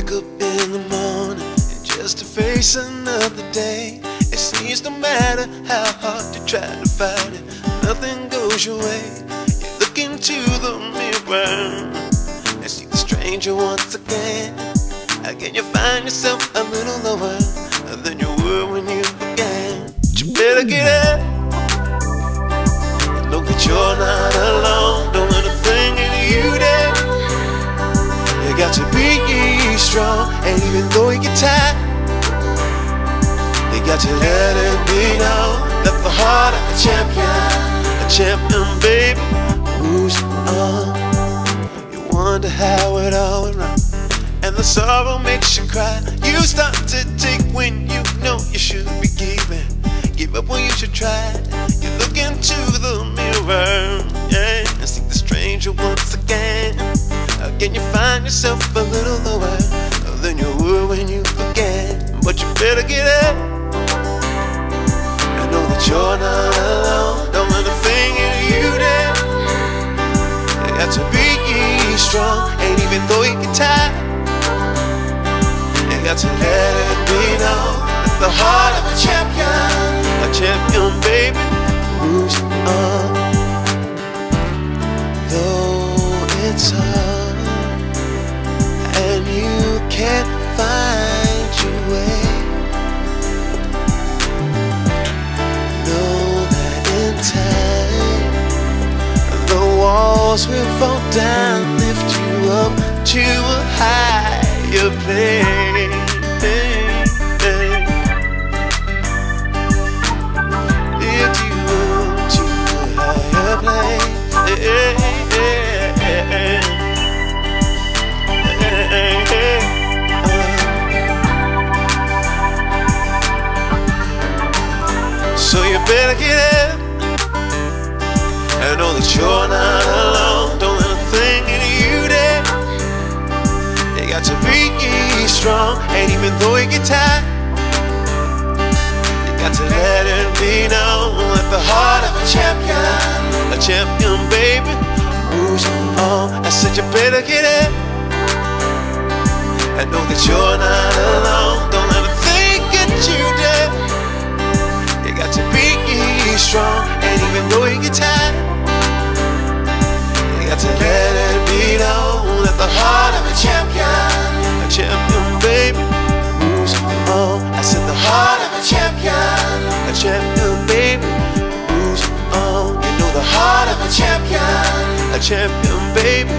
wake up in the morning and just to face another day. It seems no matter how hard you try to fight it, nothing goes your way. You look into the mirror and see the stranger once again. Again, you find yourself a little lower than you were when you began. But you better get up. To let it be known that the heart of a champion, a champion, baby, moves on. You wonder how it all went wrong, and the sorrow makes you cry. You start to take when you know you should be giving. Give up when you should try. You look into the mirror, yeah, and see the stranger once again. Again, you find yourself a little lower than you were when you began. But you better get up. That you're not alone. Don't let a thing in you down. You got to be strong, and even though you get tired, you got to let it be known that the heart of a champion, a champion, baby, moves on. Walls will fall down, lift you up to a higher plane. Lift you up to a higher plane. So you better get up. I know that you're not champion, baby, moves on. Oh. I said you better get up. I know that you're not alone. Champion, baby,